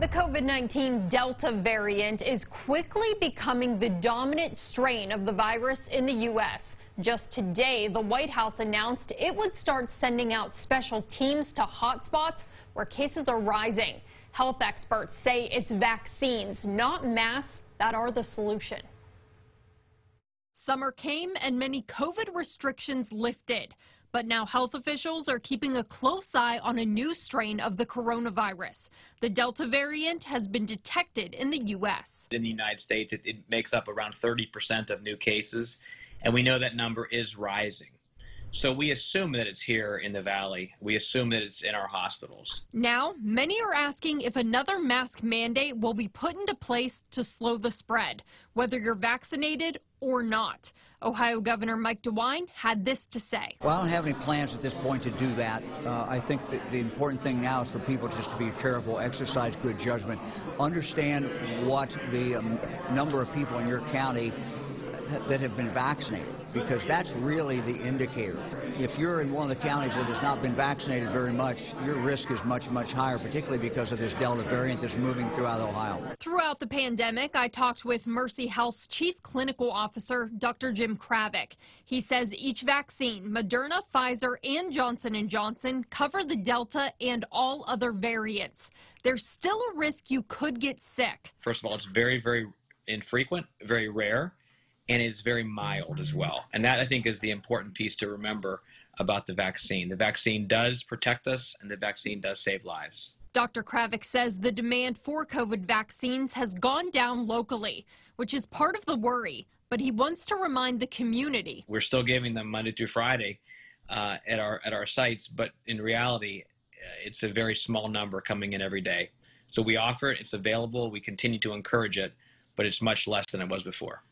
The COVID 19 Delta variant is quickly becoming the dominant strain of the virus in the U.S. Just today, the White House announced it would start sending out special teams to hotspots where cases are rising. Health experts say it's vaccines, not masks, that are the solution. Summer came and many COVID restrictions lifted. But now health officials are keeping a close eye on a new strain of the coronavirus. The Delta variant has been detected in the U.S. In the United States, it, it makes up around 30% of new cases, and we know that number is rising. So we assume that it's here in the valley. We assume that it's in our hospitals. Now, many are asking if another mask mandate will be put into place to slow the spread, whether you're vaccinated or not. Ohio Governor Mike DeWine had this to say. Well, I don't have any plans at this point to do that. Uh, I think the important thing now is for people just to be careful, exercise good judgment, understand what the um, number of people in your county that have been vaccinated because that's really the indicator. If you're in one of the counties that has not been vaccinated very much, your risk is much, much higher, particularly because of this Delta variant that's moving throughout Ohio. Throughout the pandemic, I talked with Mercy Health's Chief Clinical Officer, Dr. Jim Kravec. He says each vaccine, Moderna, Pfizer, and Johnson & Johnson, cover the Delta and all other variants. There's still a risk you could get sick. First of all, it's very, very infrequent, very rare and it's very mild as well. And that I think is the important piece to remember about the vaccine. The vaccine does protect us and the vaccine does save lives. Dr. Kravec says the demand for COVID vaccines has gone down locally, which is part of the worry, but he wants to remind the community. We're still giving them Monday through Friday uh, at our at our sites, but in reality, uh, it's a very small number coming in every day. So we offer it, it's available, we continue to encourage it, but it's much less than it was before.